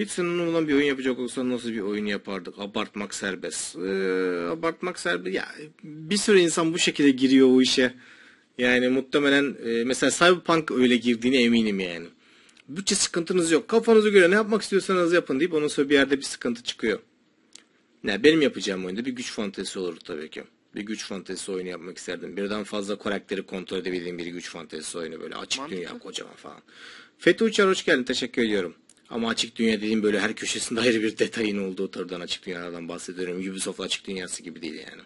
Hiç sınırlı olan bir oyun yapacak olsa nasıl bir oyun yapardık? Abartmak serbest. Ee, abartmak serbest. Ya bir sürü insan bu şekilde giriyor o işe. Yani muhtemelen e, mesela Cyberpunk öyle girdiğine eminim yani. Bütçe sıkıntınız yok. Kafanıza göre ne yapmak istiyorsanız yapın deyip ondan sonra bir yerde bir sıkıntı çıkıyor. Ne benim yapacağım oyunda bir güç fantezisi olur tabii ki. Bir güç fantezisi oyunu yapmak isterdim. Birden fazla karakteri kontrol edebildiğim bir güç fantezisi oyunu böyle açık Mantıklı. dünya kocaman falan. Fethi Uçar hoş geldin teşekkür ediyorum. Ama açık dünya dediğim böyle her köşesinde ayrı bir detayın olduğu türden açık dünyalardan bahsediyorum. Ubisoft açık dünyası gibi değil yani.